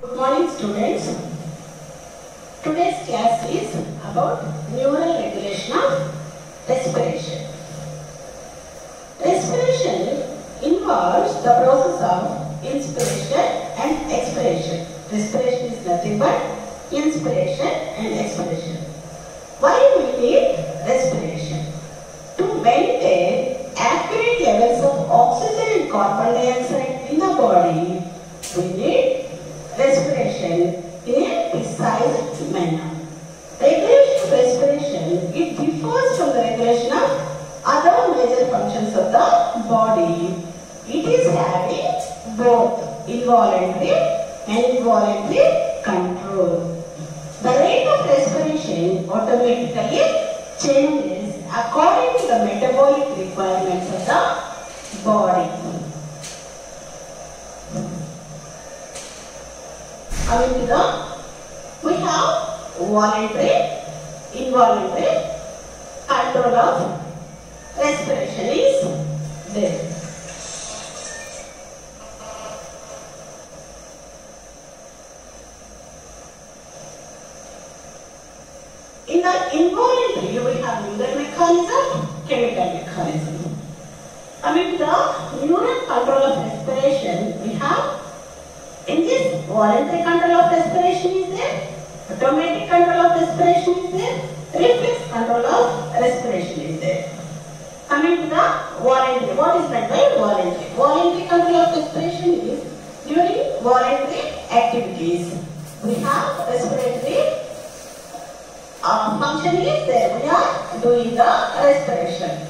Good morning students. Today's class is about neural regulation of respiration. Respiration involves the process of inspiration and expiration. Respiration is nothing but inspiration and expiration. Why we need respiration? To maintain accurate levels of oxygen and carbon dioxide in the body, we need respiration in a precise manner. Regulation of respiration, it differs from the regulation of other major functions of the body. It is having both involuntary and involuntary control. The rate of respiration automatically changes according to the metabolic requirements of the body. Coming to the, we have voluntary, involuntary control of respiration is there. In the involuntary, we have neural mechanism, chemical mechanism. Coming to the neural control of respiration, we have in this voluntary control of respiration is there, automatic control of respiration is there, reflex control of respiration is there. Coming to the voluntary, what is meant by voluntary? Voluntary control of respiration is during voluntary activities. We have respiratory uh, function is there. We are doing the respiration.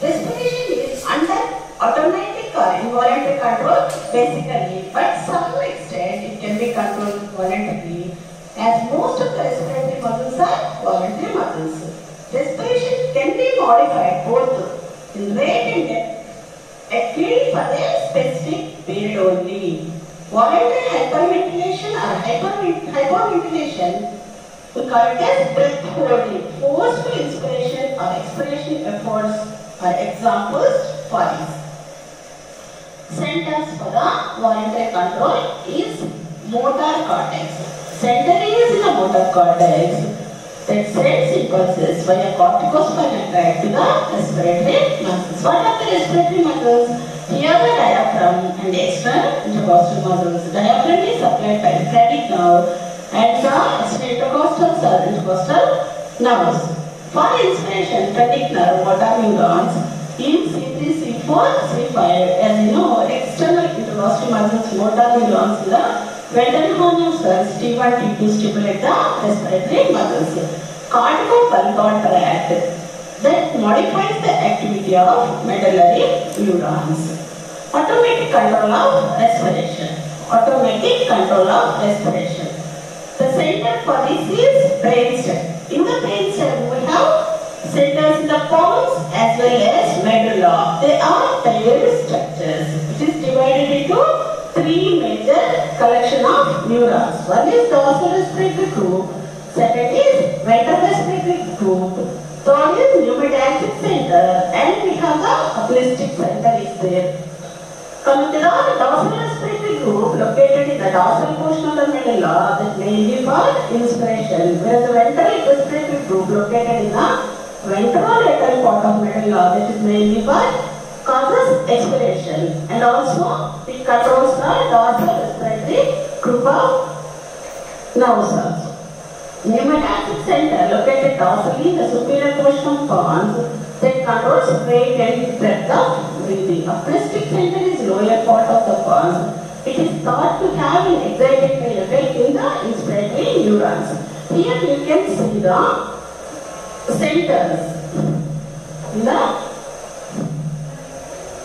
Respiration is under automatic or involuntary control basically, but some extent it can be controlled voluntarily as most of the respiratory muscles are voluntary muscles. Respiration can be modified both in rate and depth actually for a specific period only. Voluntary hyperventilation or hyper, hyperventilation call it as breath. Forceful inspiration or expiration efforts are examples for. Centers for the voluntary control is motor cortex. Center is in the motor cortex that sends impulses via corticospinal tract to the respiratory muscles. What are the respiratory muscles? Here the diaphragm and the external intercostal muscles. Diaphragm is supplied by the phrenic nerve and the stratocostal intercostal nerves. For inspiration, phrenic nerve motor in C3, C4, C5, as you external intercostal muscles motor neurons the ventral cells T1, T2 stimulate the respiratory muscles. Corticopulmonary tract that modifies the activity of medullary neurons. Automatic control of respiration. Automatic control of respiration. Center for this is brainstem. In the brainstem, we have centers in the pons as well as medulla. They are paired structures. It is divided into three major collection of neurons. One is dorsal respiratory group. Second is ventral respiratory group. Third is pneumotaxic center. And we have the holistic center is there. Coming to the dorsal respiratory located in the dorsal portion of the medulla that mainly for inspiration, whereas the ventral respiratory group located in the ventrolateral part of the medulla that is mainly for causes expiration and also it controls the dorsal respiratory group of nerve cells. Pneumotaxic center located dorsally in the superior portion of pons that controls rate and breadth of breathing. A plastic center is lower part of the pons. It is thought to have an excitatory effect in the inspiratory neurons. Here you can see the centers in the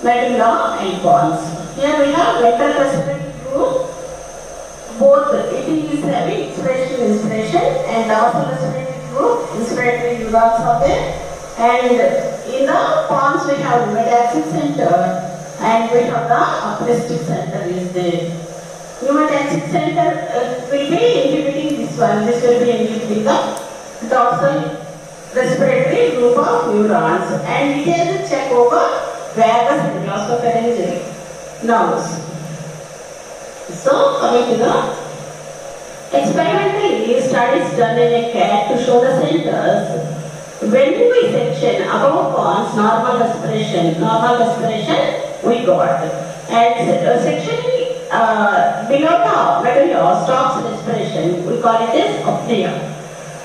medulla and pons. Here we have respiratory group. Both it is having expiration, inspiration and dorsal respiratory group, inspiratory neurons are there. And in the pons we have pneumotaxic center and we have the acoustic center is there. Pneumotaxic center uh, will be inhibiting this one. This will be inhibiting the dorsal respiratory group of neurons and has a check over vagus and glossopharyngeal nerves. So coming to the Experimentally, studies done in a cat to show the centers. When we section above pons normal respiration, normal respiration we got. And uh, sectioning uh, below the medulla stops respiration, we call it as apnea.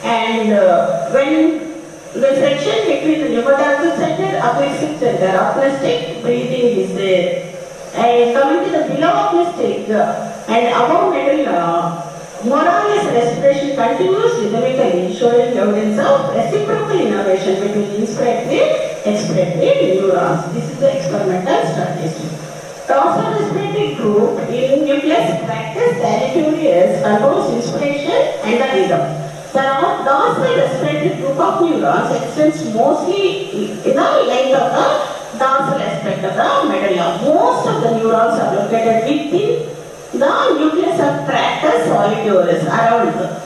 And uh, when the section between the pneumotaxic center, apneic center, apnestic breathing is there. And coming to the below apnestic uh, and above medulla, more or less respiration continues rhythmically, showing evidence of reciprocal innervation between inspiratory and expiratory neurons. This is the experimental studies. Dorsal respiratory group in nucleus tractus solitarius controls inspiration and the rhythm. The dorsal respiratory group of neurons extends mostly in the length of the dorsal aspect of the medulla. Most of the neurons are located within the nucleus of tractus solitarius around.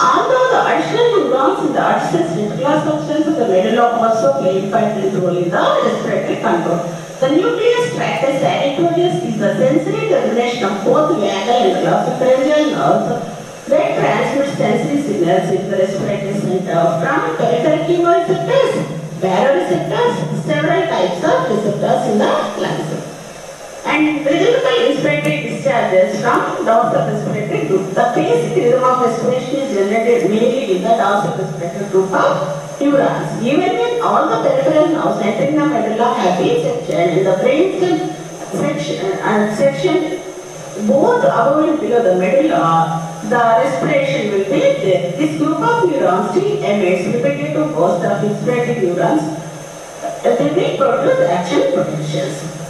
Although the additional neurons in the adjacent ventricular substance of the medulla also play important role in the respiratory control. The nucleus tractus solitarius is the sensory termination of both vagal and glossopharyngeal nerves that transmit sensory signals in the respiratory center from peripheral chemoreceptors, baroreceptors, several types of receptors in the lungs and rhythmical respiratory discharges from dorsal respiratory group. The basic rhythm of respiration is generated mainly in the dorsal respiratory group of neurons. Even when all the peripheral nerves the medulla have been sectioned and the brain section and section both above and below the medulla, uh, the respiration will be there. This group of neurons still emits repetitive bursts of inspiratory neurons. Uh, they will produce action potentials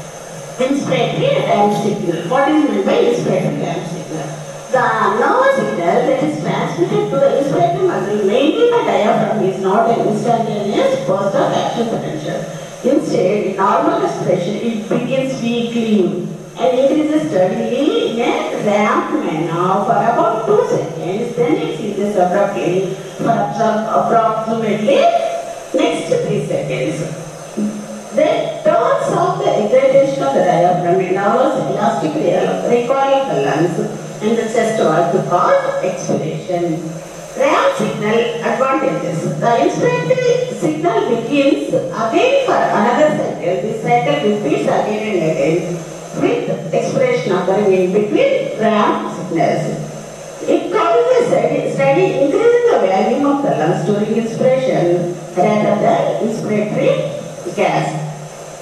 inspiratory ramp signal. What is meant by inspiratory ramp signal? The nervous signal that is transmitted to inspiratory muscle, mainly the diaphragm, is not an instantaneous burst of action potential. Instead, in normal respiration, it begins weakly and increases steadily in a ramp manner for about 2 seconds, then it ceases abruptly for approximately next 3 seconds. Then turns off the excitation of the diaphragm and allows elastic recoil of the lungs and the chest to cause expiration. ramp signal advantages. The inspiratory signal begins again for another cycle. This cycle repeats again and again with expiration occurring in between ramp signals. It causes a steady, steady increase in the volume of the lungs during inspiration rather than inspiratory gas.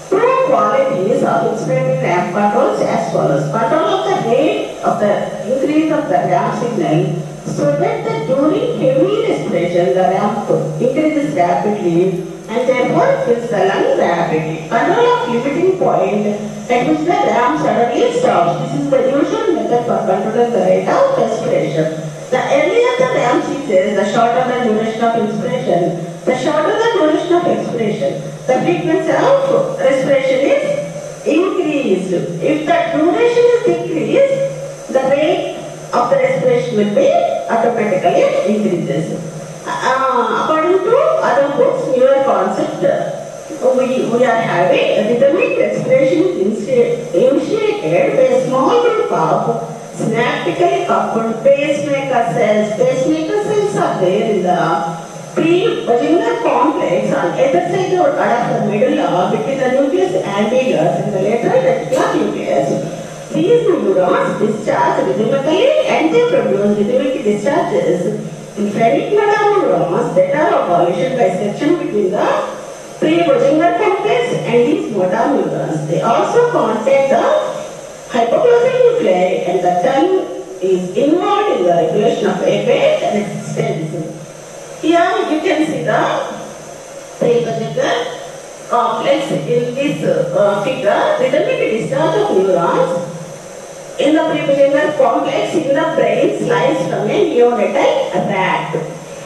Two qualities of inspiratory ramp controls as follows. Control of the rate of the increase of the ramp signal so that the during heavy respiration the ramp increases rapidly and therefore fills the lung rapidly. Control of limiting point at which the ramp suddenly stops. This is the usual method for controlling the rate of respiration. The earlier the ramp ceases, the shorter the duration of inspiration. The shorter the duration of expiration, the frequency of respiration is increased. If the duration is decreased, the rate of the respiration will be automatically increases. Uh, according to other books, newer concept, we, we are having rhythmic expiration synaptically coupled pacemaker cells. Pacemaker cells are there in the pre-Bötzinger complex on either side of the medulla uh, between the nucleus and the lateral reticular nucleus. These neurons discharge rhythmically and they produce rhythmic discharges in motor neurons that are abolished by section between the pre-Bötzinger complex and these motor neurons. They also contact the hypoglossal nuclei and the tongue is involved in the regulation of apex and existence. Here you can see the pre-Bötzinger complex in this uh, figure. Rhythmic discharge of neurons in the preBötzinger complex in the brain slice from a neonatal rat.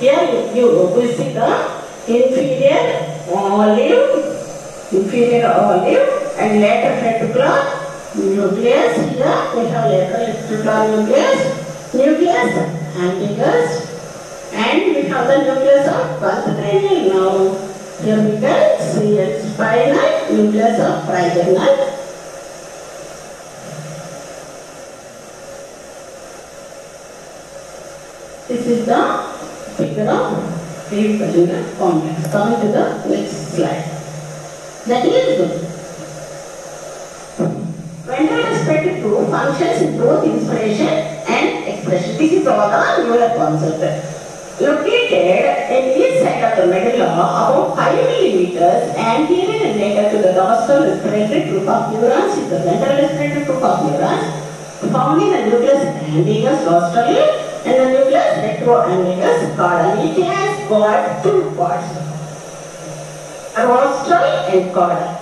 Here you, you will see the inferior olive, inferior olive and lateral reticular nucleus. Here we have reticular nucleus, nucleus ambiguus and we have the nucleus of concentrated now. Here we can see a spinal nucleus of trigeminal This is the figure of vaginal complex. Coming to the next slide. That is respiratory tube functions in both inspiration and expression. This is all the neural concept. Located in each side of the medulla, about 5 millimeters anterior and lateral to the dorsal respiratory group of neurons is the ventral respiratory group of neurons found in the nucleus ambiguus rostrally and the nucleus retroambiguus caudal. It has got two parts, rostral and caudal.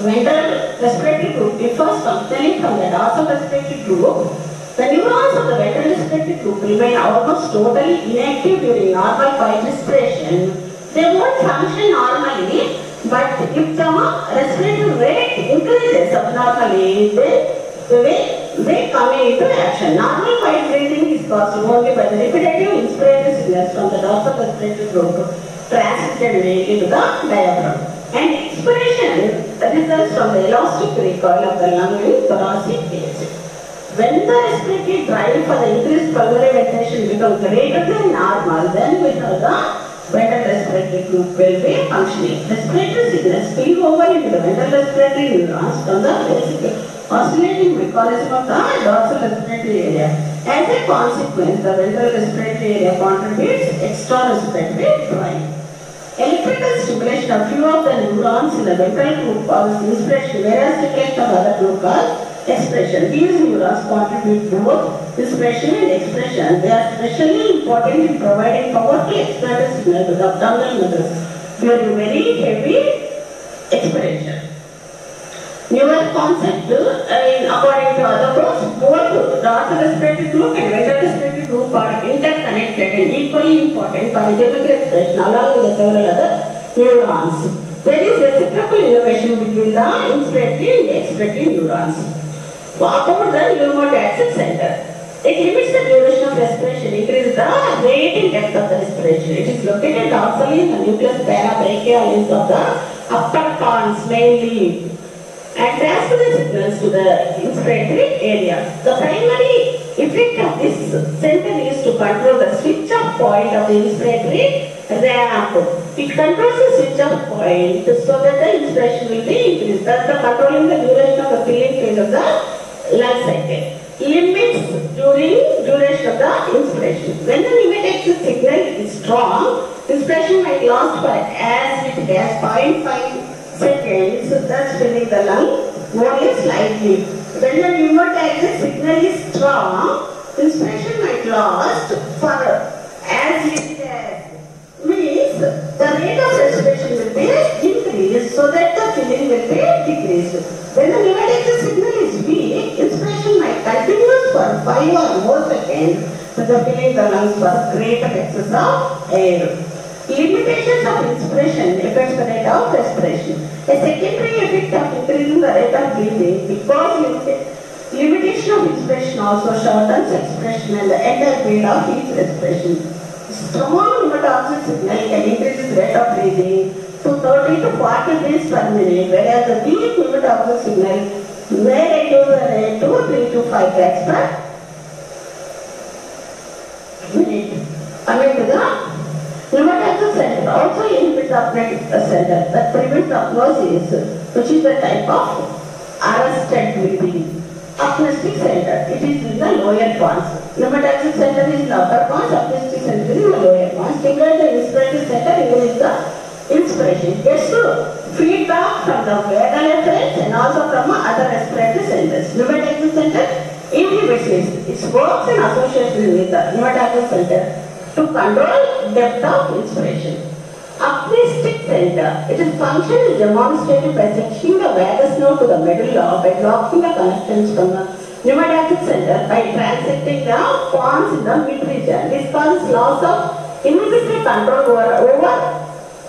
Ventral respiratory tube differs functionally from the dorsal respiratory tube. The neurons of the ventral respiratory tube remain almost totally inactive during normal quiet respiration. They won't function normally, but if the respiratory rate increases abnormally, then they, they come into action. Normal quiet breathing is caused only by the repetitive inspiratory signals from the dorsal respiratory tube transmitted into the diaphragm. And expiration results from the elastic recoil of the lung in thoracic cage. When the respiratory drive for the increased pulmonary ventilation becomes greater than normal, then we the ventral respiratory tube will be functioning. Respiratory signals spill over into the ventral respiratory neurons from the basic oscillating mechanism of the dorsal respiratory area. As a consequence, the ventral respiratory area contributes extra respiratory drive. Electrical stimulation of few of the neurons in the ventral tube causes inspiration, whereas stimulation of other tube causes expression. These neurons contribute both inspiration and expression. They are especially important in providing powerful expiratory signal to the abdominal muscles during very heavy expiration. Neural concept, uh, in, according to other books, both dorsal respiratory tube and ventral important for respiration along with the several other neurons. There is reciprocal innervation between the inspiratory and expiratory neurons. What about the pneumotaxic center. It limits the duration of respiration, increases the rate and depth of the respiration. It is located dorsally in the nucleus parabrachialis of the upper pons mainly and the signals to the inspiratory area. The primary effect of this center is to control the switch off point of the inspiratory ramp. It controls the switch off point so that the inspiration will be increased. Thus, the controlling the duration of the filling phase of the lung cycle. Limits during duration of the inspiration. When the limit pneumatic signal is strong, inspiration might last for as little as 0.5 seconds, thus filling the lung only slightly. When the pneumotaxic signal is strong, inspiration might last for as little as means the rate of respiration will be increased so that the filling will be decreased. When the pneumatic signal is weak, inspiration might continue for 5 or more seconds, so the filling the lungs for greater excess of air. Limitations of inspiration affects the rate of respiration. A secondary effect of increasing the rate of breathing because limita- limitation of expression also shortens expression and the entire period of each respiration. Strong pneumotaxic signal can increase the rate of breathing to 30 to 40 beats per minute, whereas the weak pneumotaxic signal may reduce the rate to 3 to 5 beats per minute. Coming to the center also the apneic center that prevents apneusis, which is the type of arrested breathing. Apnestic center, it is in the lower pons. Pneumotaxic center is in upper pons, apnestic center is in the lower pons. Stimulate the inspiratory center, increase the inspiration. Gets to feedback from the vagal efferents and also from other respiratory centers. Pneumotaxic center inhibits it. It works in association with the pneumotaxic center to control depth of inspiration. Apnestic center. It is function is demonstrated by sectioning the vagus nerve to the middle medulla by blocking the connections from the pneumatic center by transecting the pons in the mid region. This causes loss of inhibitory control over, over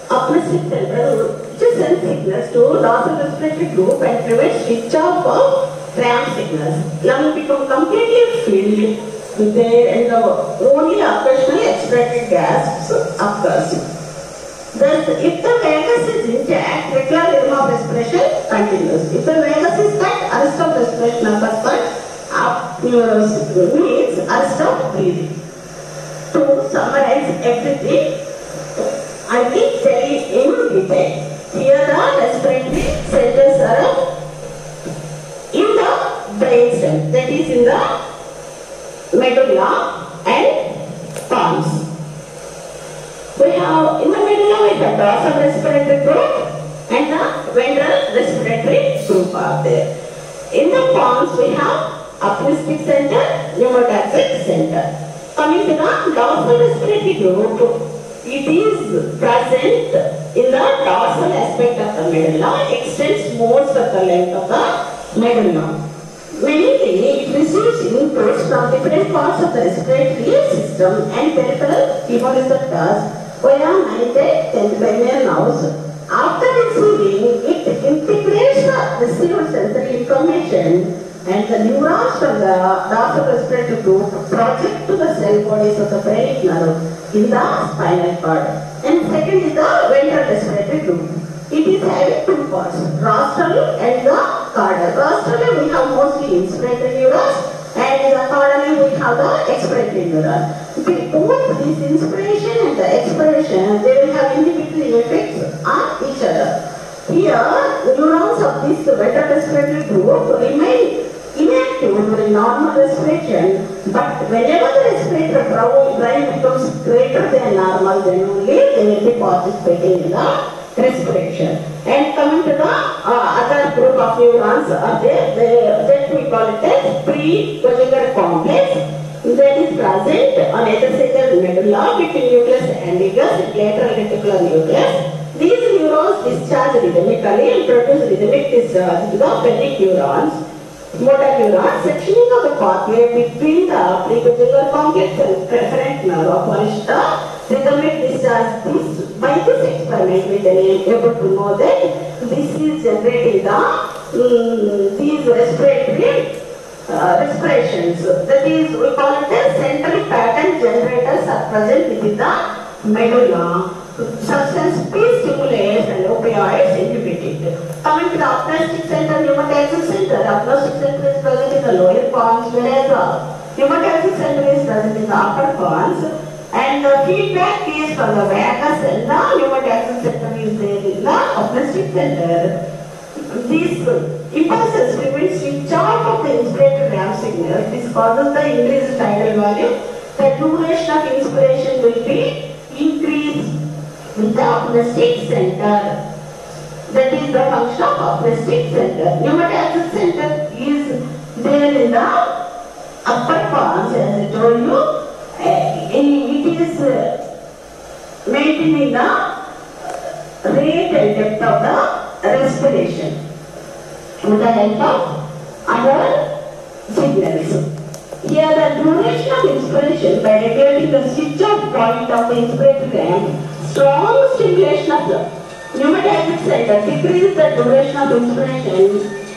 apnestic center which sends signals to respiratory group and prevents switch off of ramp signals. Lung become completely filled there and the only occasional expiratory gas occurs. Thus, if the vagus is intact, regular rhythm of respiration continues. If the vagus is cut, arrest of respiration occurs, but up, means arrest of breathing. to summarize everything, I will tell you in detail. Here the respiratory centers are in the brainstem, that is in the medulla and pons. We have, in the medulla we have dorsal respiratory group and the ventral respiratory group are there. In the pons we have apnestic center, pneumotaxic center. Coming to the dorsal respiratory group, it is present in the dorsal aspect of the medulla, extends most of the length of the medulla. It receives inputs from different parts of the respiratory system and peripheral chemoreceptors via nitrate and cranial nerves. After receiving, it integrates the received sensory information and the neurons from the dorsal respiratory group project to the cell bodies of the phrenic nerve in the spinal cord. And second is the ventral respiratory group. It is having two parts, rostral and the caudal. Rostral we have mostly inspiratory neurons and in the caudal we have the expiratory neuron. Okay, both this inspiration and the expiration, they will have individual effects on each other. Here, neurons of this ventral respiratory group remain inactive during normal respiration, but whenever the respiratory drive becomes greater than normal, then only they will be participating in the respiration. And coming to the uh, other group of neurons are there, they, that we call it as pre-Bötzinger complex that is present on either side of the medulla between nucleus nucleus, lateral reticular nucleus. These neurons discharge rhythmically and produce rhythmic discharge to the phrenic neurons. Motor neurons, sectioning of the pathway between the preBötzinger complex and preferent nerve of Manishta, rhythmic discharge. This, by this experiment, we are able to know that this is generating the mm, these respiratory uh, respirations. That is, we call it as central pattern generators are present within the medulla. Substance P stimulates and opioids inhibit it. Coming to the aplastic center, pneumotaxic center. Aplastic center is present in the lower pons, whereas the pneumotaxic center is present in the upper pons. Feedback is from the pneumotaxic center is there in the aplastic center. These impulses will switch off of the inspirated ramp signal. This causes the increased tidal value. The duration of inspiration will be increased with the aplastic center. That is the function of aplastic center. Pneumotaxic center is there in the upper pons, as I told you. Is uh, maintaining the rate and depth of the respiration. With the help of other signals. Here the duration of inspiration by regulating the switch off point of the inspiratory ramp, strong stimulation of the pneumatic center decreases the duration of inspiration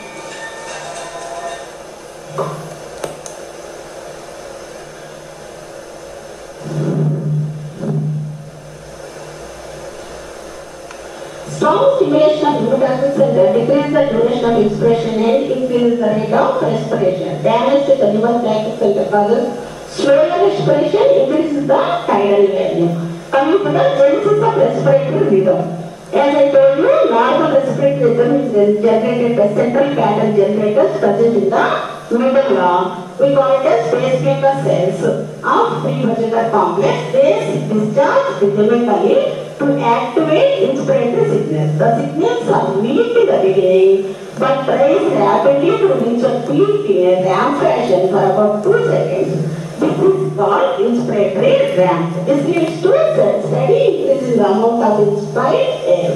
Stimulation of pneumatic center decreases the duration of inspiration and increases the rate of respiration. Damage to the pneumatic center causes slower respiration, increases the tidal value. Coming to the genesis of respiratory rhythm. As I told you, normal respiratory rhythm is generated by central pattern generators present in the medulla. We call it as pacemaker cells of preBötzinger complex. They discharge rhythmically to activate inspiratory signals. The signals are weak in the beginning but rise rapidly to reach a peak in a ramp fashion for about 2 seconds. This is called inspiratory ramp. This leads to a steady increase in the amount of inspired air.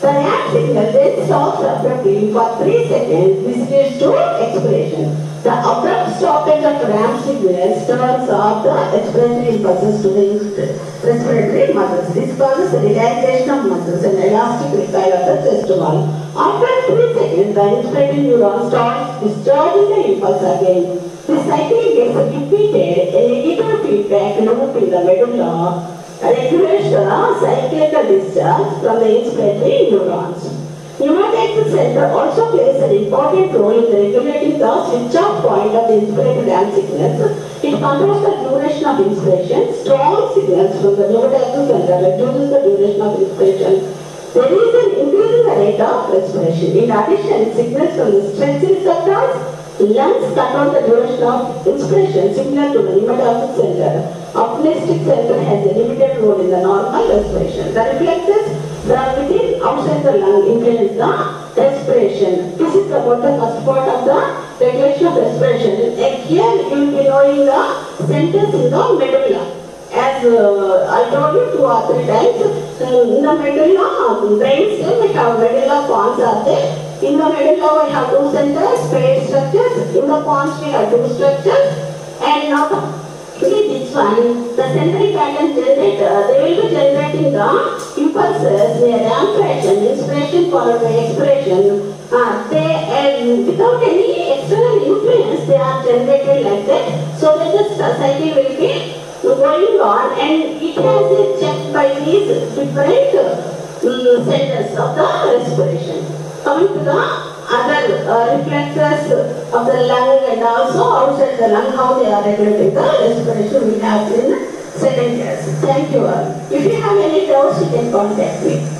The ramp signal then stops abruptly for 3 seconds. This leads to expiration. The abrupt stoppage of the ramp signal turns off the expiratory impulses to the respiratory muscles. This causes the relaxation of muscles and elastic recoil of the chest wall. After 3 seconds, the inspiratory neuron starts discharging the impulse again. This cycle gets repeated, a negative feedback loop in the medulla regulates the cyclical discharge from the inspiratory neurons. Pneumatic center also plays an important role in regulating the switch-off point of the inspiratory ramp signals. It controls the duration of inspiration, strong signals from the pneumotaxic center reduces the duration of inspiration. There is an increase in the rate of respiration. In addition, signals from the stretch receptors, lungs control the duration of inspiration similar to the pneumotaxic center. Optimistic center has a limited role in the normal respiration. The reflexes within outside the lung influence the respiration. This is about the first part of the regulation of respiration. And here you will be knowing the centers in the medulla. As uh, I told you two or three times, uh, in the medulla, brain stem, we have medulla pons are there. In the medulla, we have two centers, spade structures. In the pons, we have two structures. And now, see this one, the sensory pattern generator, they will be generating the impulses near amplification, inspiration followed by expression. Uh, they, uh, without any external influence, they are generated like that. So that the society will be going on and it has a check by these different um, centers of the respiration. Coming to the other uh, reflexes of the lung and also outside the lung, how they are regulating the respiration we have in class. Thank you all. If you have any doubts, you can contact me.